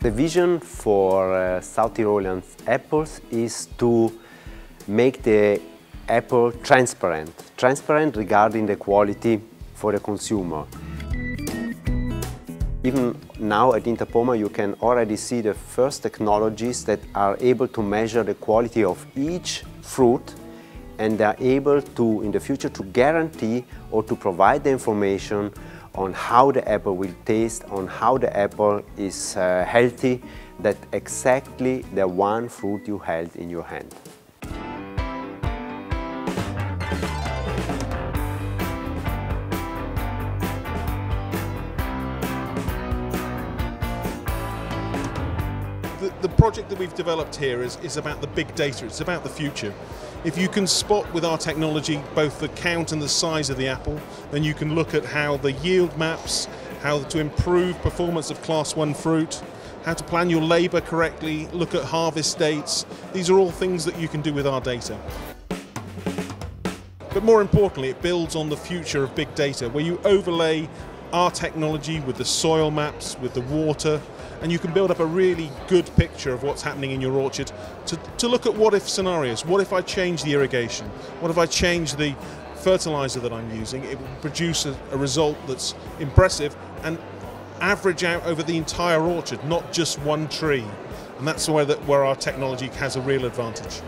The vision for uh, South Tyrolean apples is to make the apple transparent, transparent regarding the quality for the consumer. Even now at Interpoma you can already see the first technologies that are able to measure the quality of each fruit and they are able to, in the future, to guarantee or to provide the information on how the apple will taste, on how the apple is uh, healthy, that exactly the one fruit you held in your hand. The, the project that we've developed here is, is about the big data, it's about the future. If you can spot with our technology both the count and the size of the apple, then you can look at how the yield maps, how to improve performance of class 1 fruit, how to plan your labour correctly, look at harvest dates. These are all things that you can do with our data. But more importantly, it builds on the future of big data, where you overlay our technology with the soil maps, with the water, and you can build up a really good picture of what's happening in your orchard to, to look at what if scenarios. What if I change the irrigation? What if I change the fertilizer that I'm using? It will produce a, a result that's impressive and average out over the entire orchard, not just one tree. And that's where, that, where our technology has a real advantage.